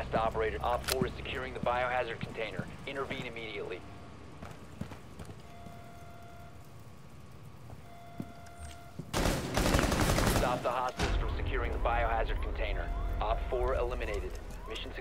last operator. Op 4 is securing the biohazard container. Intervene immediately. Stop the hostiles from securing the biohazard container. Op 4 eliminated. Mission successful.